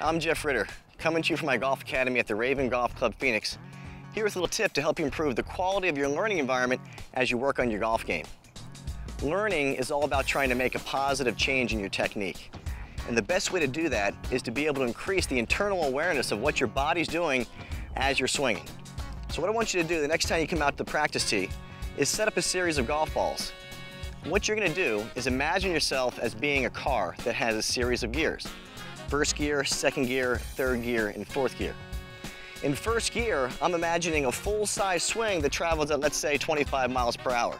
I'm Jeff Ritter, coming to you from my golf academy at the Raven Golf Club Phoenix. Here with a little tip to help you improve the quality of your learning environment as you work on your golf game. Learning is all about trying to make a positive change in your technique. And the best way to do that is to be able to increase the internal awareness of what your body's doing as you're swinging. So what I want you to do the next time you come out to the practice tee is set up a series of golf balls. What you're gonna do is imagine yourself as being a car that has a series of gears. First gear, second gear, third gear, and fourth gear. In first gear, I'm imagining a full-size swing that travels at, let's say, 25 miles per hour.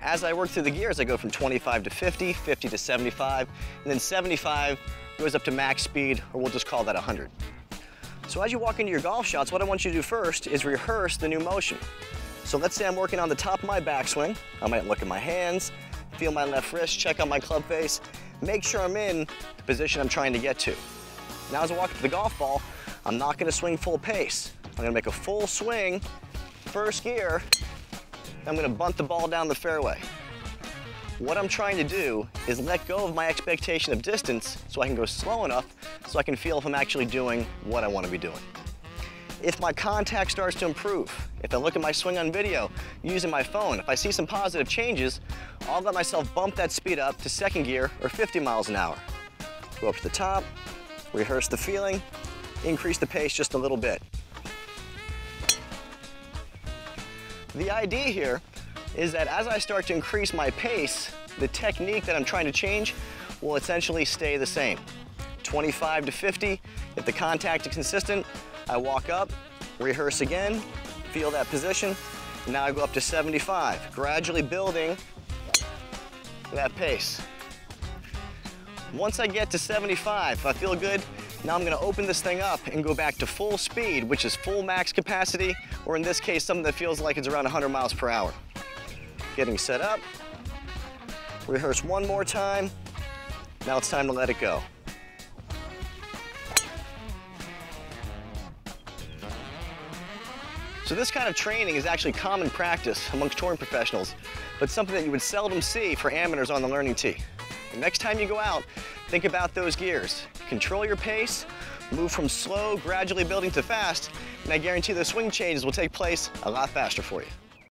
As I work through the gears, I go from 25 to 50, 50 to 75, and then 75 goes up to max speed, or we'll just call that 100. So as you walk into your golf shots, what I want you to do first is rehearse the new motion. So let's say I'm working on the top of my backswing. I might look at my hands, feel my left wrist, check out my club face, make sure I'm in the position I'm trying to get to. Now as I walk up to the golf ball, I'm not gonna swing full pace. I'm gonna make a full swing, first gear, I'm gonna bunt the ball down the fairway. What I'm trying to do is let go of my expectation of distance so I can go slow enough so I can feel if I'm actually doing what I wanna be doing. If my contact starts to improve, if I look at my swing on video using my phone, if I see some positive changes, I'll let myself bump that speed up to second gear or 50 miles an hour. Go up to the top, rehearse the feeling, increase the pace just a little bit. The idea here is that as I start to increase my pace, the technique that I'm trying to change will essentially stay the same. 25 to 50, if the contact is consistent, I walk up, rehearse again, feel that position. Now I go up to 75, gradually building that pace. Once I get to 75, if I feel good, now I'm gonna open this thing up and go back to full speed, which is full max capacity, or in this case, something that feels like it's around 100 miles per hour. Getting set up, rehearse one more time. Now it's time to let it go. So this kind of training is actually common practice amongst touring professionals, but something that you would seldom see for amateurs on the learning tee. The next time you go out, think about those gears. Control your pace, move from slow, gradually building to fast, and I guarantee the swing changes will take place a lot faster for you.